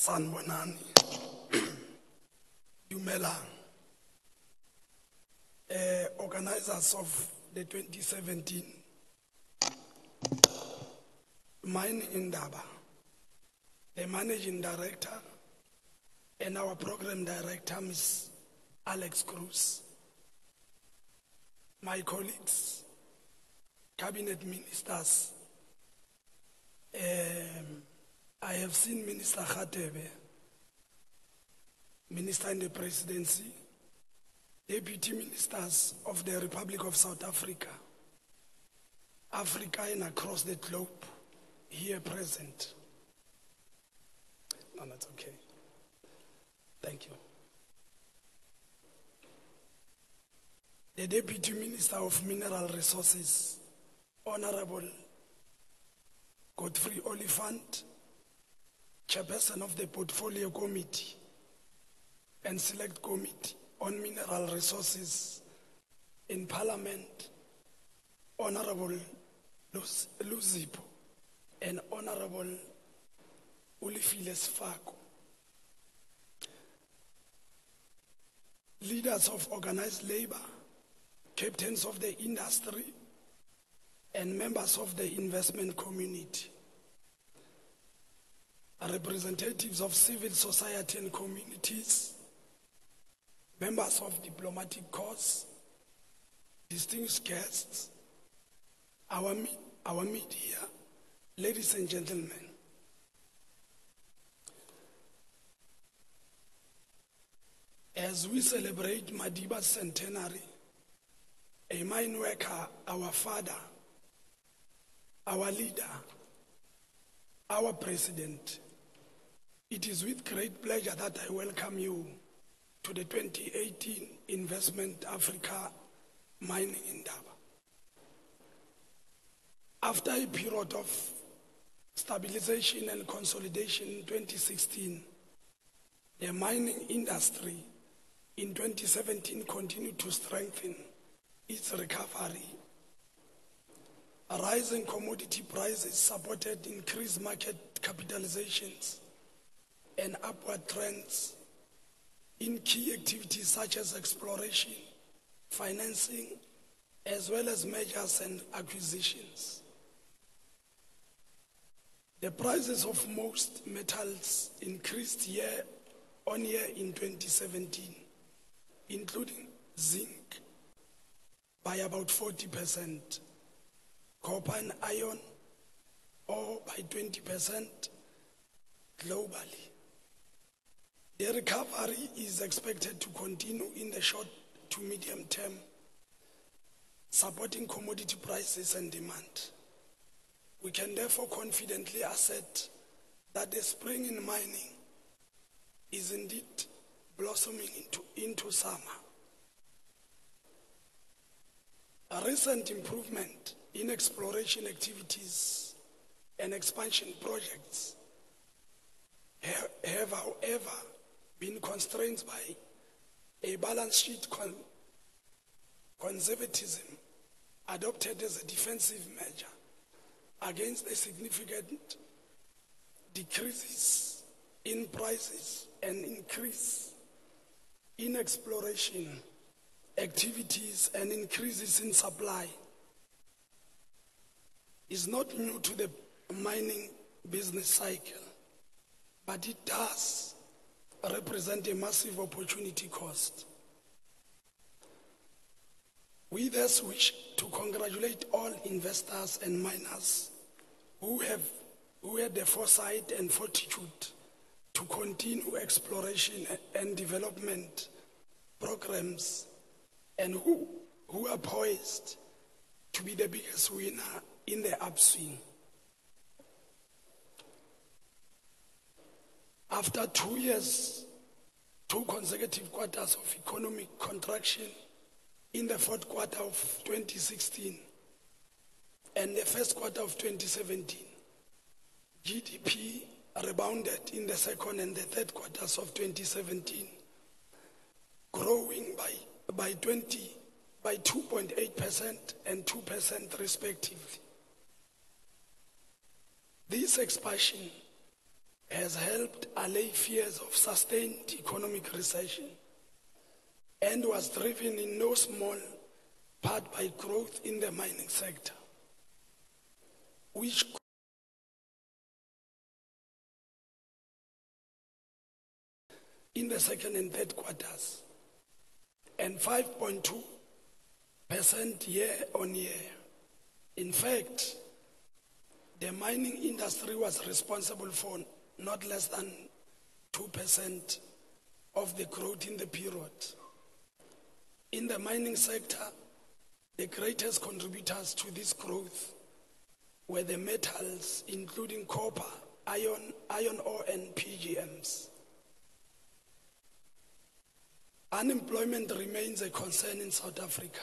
Sanbonani, Dumelang, eh, organizers of the 2017 Mine Indaba, the managing director, and our program director, Ms. Alex Cruz, my colleagues, cabinet ministers, I have seen Minister Radebe, Minister in the Presidency, Deputy Ministers of the Republic of South Africa, Africa and across the globe here present. No, that's okay. Thank you. The Deputy Minister of Mineral Resources, Honorable Godfrey Oliphant, Chairperson of the Portfolio Committee and Select Committee on Mineral Resources in Parliament, Honorable Luz- Luzipo and Honorable Olifile Sefako. Leaders of organized labor, captains of the industry, and members of the investment community representatives of civil society and communities, members of diplomatic corps, distinguished guests, our, our media, ladies and gentlemen. As we celebrate Madiba's centenary, a mine worker, our father, our leader, our president, it is with great pleasure that I welcome you to the 2018 Investment Africa Mining Indaba. After a period of stabilization and consolidation in 2016, the mining industry in 2017 continued to strengthen its recovery. A rising commodity prices supported increased market capitalizations and upward trends in key activities such as exploration, financing, as well as mergers and acquisitions. The prices of most metals increased year on year in 2017, including zinc by about 40%, copper and iron ore by 20% globally. The recovery is expected to continue in the short to medium term, supporting commodity prices and demand. We can therefore confidently assert that the spring in mining is indeed blossoming into, into summer. A recent improvement in exploration activities and expansion projects have, have however been constrained by a balance sheet con- conservatism adopted as a defensive measure against the significant decreases in prices and increase in exploration activities and increases in supply is not new to the mining business cycle, but it does represent a massive opportunity cost. We thus wish to congratulate all investors and miners who have who had the foresight and fortitude to continue exploration and development programs and who, who are poised to be the biggest winner in the upswing. After two years, two consecutive quarters of economic contraction in the fourth quarter of 2016 and the first quarter of 2017, GDP rebounded in the second and the third quarters of 2017, growing by, by 20, by 2.8% and 2% respectively. This expansion has helped allay fears of sustained economic recession and was driven in no small part by growth in the mining sector, which in the second and third quarters, and 5.2% year on year. In fact, the mining industry was responsible for not less than 2% of the growth in the period. In the mining sector, the greatest contributors to this growth were the metals, including copper, iron, iron ore, and PGMs. Unemployment remains a concern in South Africa.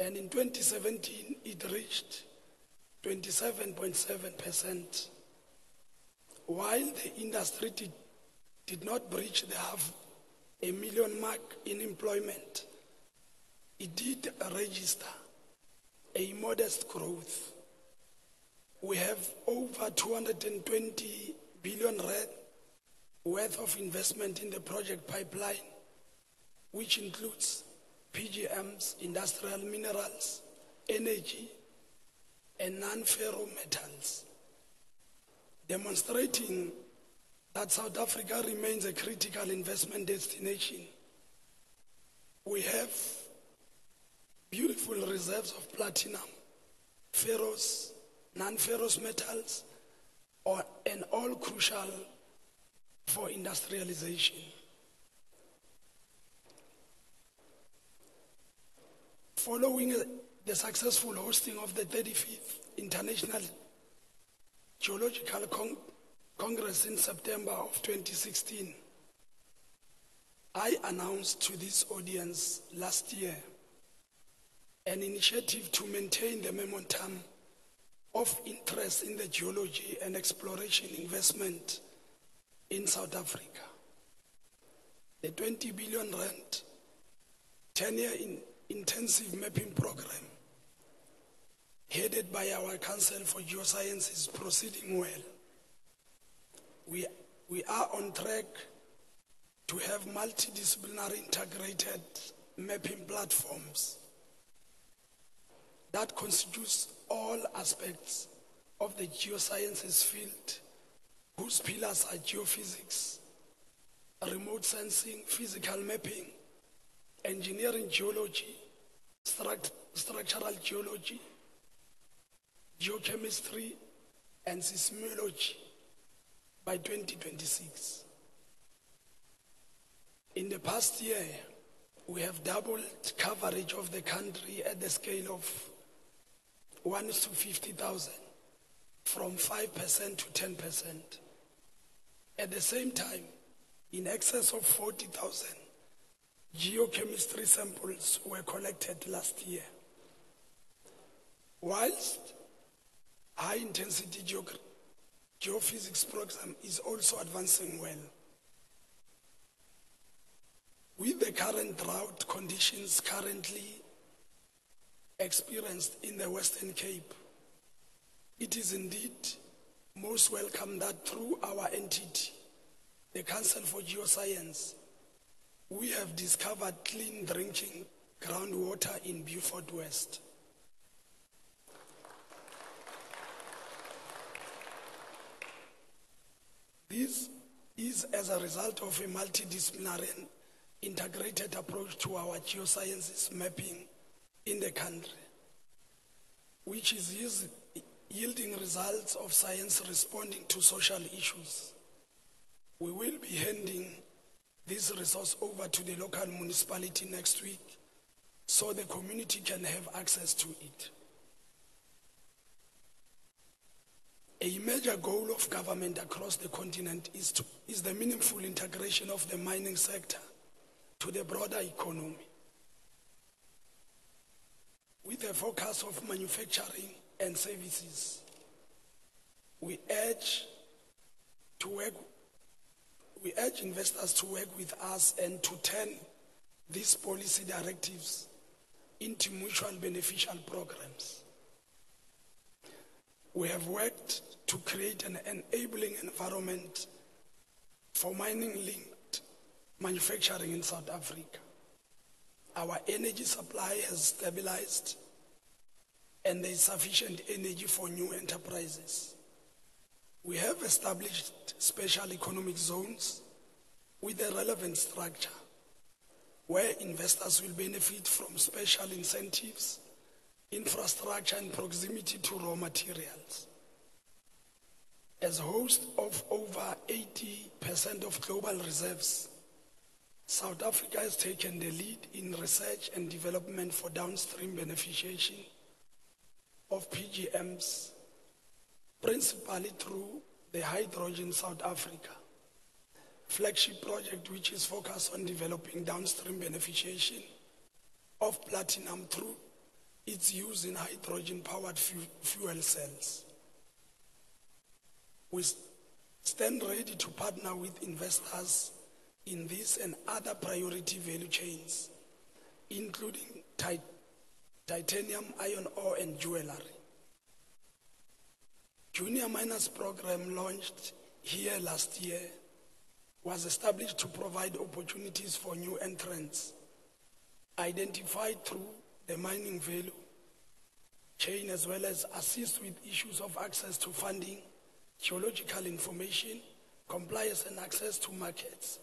And in 2017, it reached 27.7%, while the industry did, did not breach the half a million mark in employment. It did register a modest growth. We have over 220 billion rand worth of investment in the project pipeline, which includes PGMs, industrial minerals, energy, and non-ferro metals, demonstrating that South Africa remains a critical investment destination. We have beautiful reserves of platinum, ferrous, non-ferrous metals, or, and all crucial for industrialization. Following the successful hosting of the 35th International Geological Con- Congress in September of 2016, I announced to this audience last year an initiative to maintain the momentum of interest in the geology and exploration investment in South Africa. The 20 billion rand 10 year in intensive mapping program headed by our Council for Geoscience is proceeding well. We, we are on track to have multidisciplinary integrated mapping platforms that constitutes all aspects of the geosciences field whose pillars are geophysics, remote sensing, physical mapping, engineering geology, struct- structural geology, geochemistry, and seismology by 2026. In the past year, we have doubled coverage of the country at the scale of 1 to 50,000 from 5% to 10%. At the same time, in excess of 40,000 geochemistry samples were collected last year. Whilst high intensity geophysics program is also advancing well. With the current drought conditions currently experienced in the Western Cape, it is indeed most welcome that through our entity, the Council for Geoscience, we have discovered clean drinking groundwater in Beaufort West. This is as a result of a multidisciplinary and integrated approach to our geosciences mapping in the country, which is yielding results of science responding to social issues. We will be handing this resource over to the local municipality next week so the community can have access to it. A major goal of government across the continent is, to, is the meaningful integration of the mining sector to the broader economy. With a focus of manufacturing and services, we urge to work we urge investors to work with us and to turn these policy directives into mutual beneficial programs. We have worked to create an enabling environment for mining linked manufacturing in South Africa. Our energy supply has stabilized and there is sufficient energy for new enterprises. We have established special economic zones with a relevant structure where investors will benefit from special incentives, infrastructure, and proximity to raw materials. As host of over 80% of global reserves, South Africa has taken the lead in research and development for downstream beneficiation of PGMs, principally through the Hydrogen South Africa flagship project, which is focused on developing downstream beneficiation of platinum through its use in hydrogen powered fuel cells. We stand ready to partner with investors in this and other priority value chains, including tit- titanium, iron ore, and jewelry. Junior Miners Program launched here last year was established to provide opportunities for new entrants identified through the mining value chain as well as assist with issues of access to funding, geological information, compliance and access to markets.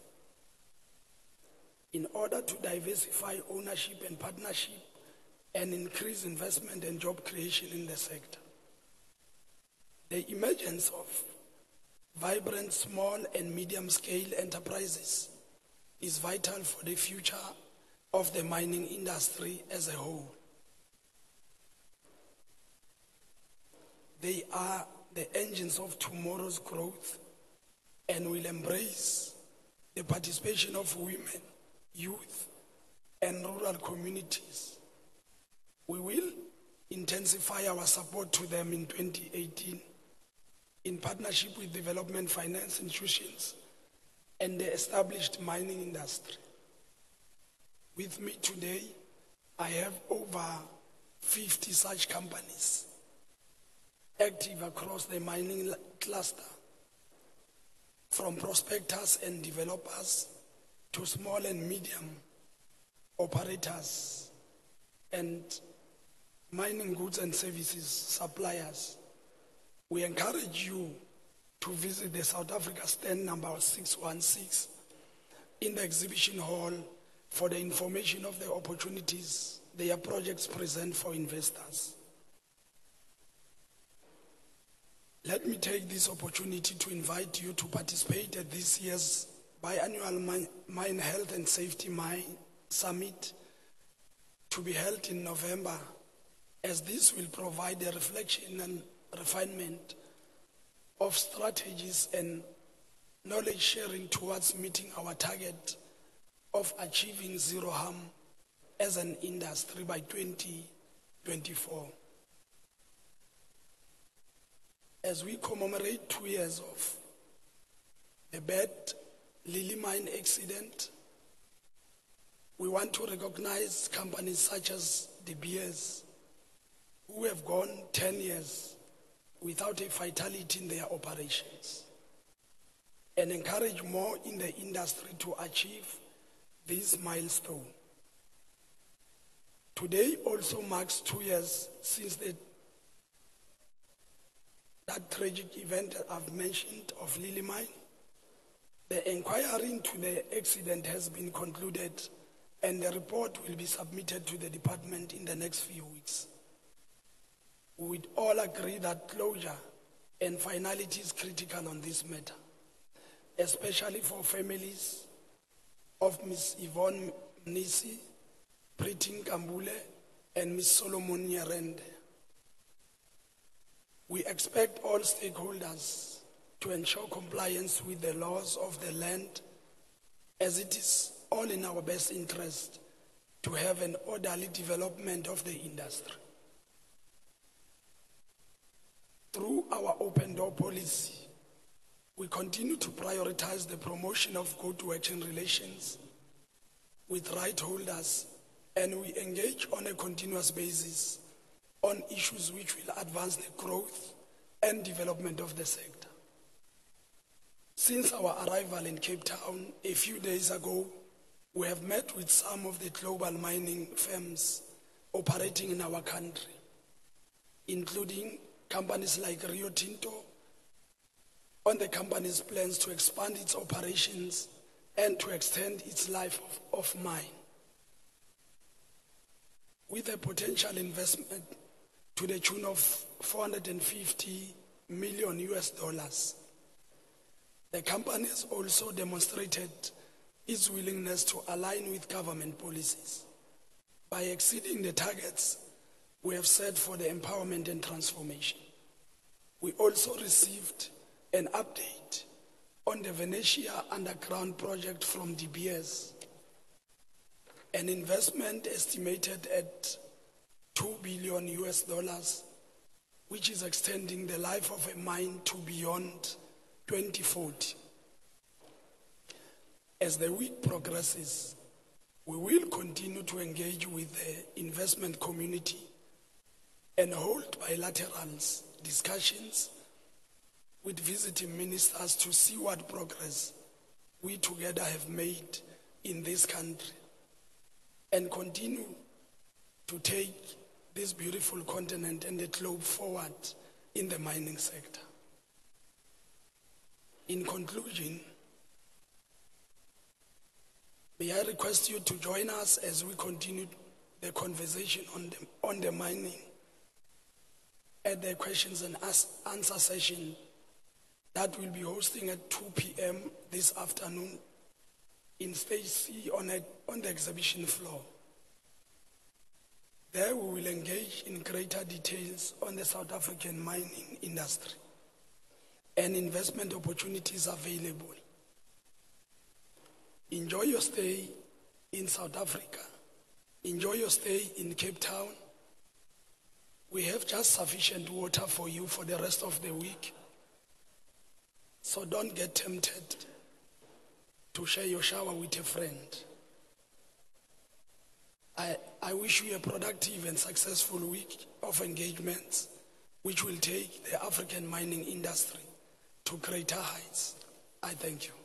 In order to diversify ownership and partnership and increase investment and job creation in the sector. The emergence of vibrant small and medium scale enterprises is vital for the future of the mining industry as a whole. They are the engines of tomorrow's growth and will embrace the participation of women, youth, and rural communities. We will intensify our support to them in 2018 in partnership with development finance institutions and the established mining industry. With me today, I have over 50 such companies active across the mining cluster, from prospectors and developers to small and medium operators and mining goods and services suppliers. We encourage you to visit the South Africa stand number 616 in the exhibition hall for the information of the opportunities their projects present for investors. Let me take this opportunity to invite you to participate at this year's biannual Mine, Health and Safety Mine Summit to be held in November, as this will provide a reflection and refinement of strategies and knowledge sharing towards meeting our target of achieving zero harm as an industry by 2024. As we commemorate two years of the bad Lily Mine accident, we want to recognize companies such as De Beers who have gone 10 years without a fatality in their operations and encourage more in the industry to achieve this milestone. Today also marks two years since the, that tragic event I've mentioned of Lily Mine. The inquiry into the accident has been concluded and the report will be submitted to the department in the next few weeks we would all agree that closure and finality is critical on this matter, especially for families of Ms. Yvonne Mnisi, Pretty Nkambule, and Ms. Solomon Nyirenda. We expect all stakeholders to ensure compliance with the laws of the land as it is all in our best interest to have an orderly development of the industry. Through our open door policy, we continue to prioritize the promotion of good working relations with right holders and we engage on a continuous basis on issues which will advance the growth and development of the sector. Since our arrival in Cape Town a few days ago, we have met with some of the global mining firms operating in our country, including companies like Rio Tinto, on the company's plans to expand its operations and to extend its life of, of mine. With a potential investment to the tune of 450 million US dollars. The company has also demonstrated its willingness to align with government policies by exceeding the targets we have set for the empowerment and transformation. We also received an update on the Venetia underground project from DBS, an investment estimated at 2 billion US dollars, which is extending the life of a mine to beyond 2040. As the week progresses, we will continue to engage with the investment community and hold bilateral discussions with visiting ministers to see what progress we together have made in this country and continue to take this beautiful continent and the globe forward in the mining sector. In conclusion, may I request you to join us as we continue the conversation on the, on the mining at the questions and answer session that we'll be hosting at 2 p.m. this afternoon in stage C on, a, on the exhibition floor. There we will engage in greater details on the South African mining industry and investment opportunities available. Enjoy your stay in South Africa. Enjoy your stay in Cape Town. We have just sufficient water for you for the rest of the week. So don't get tempted to share your shower with a friend. I, I wish you a productive and successful week of engagements which will take the African mining industry to greater heights. I thank you.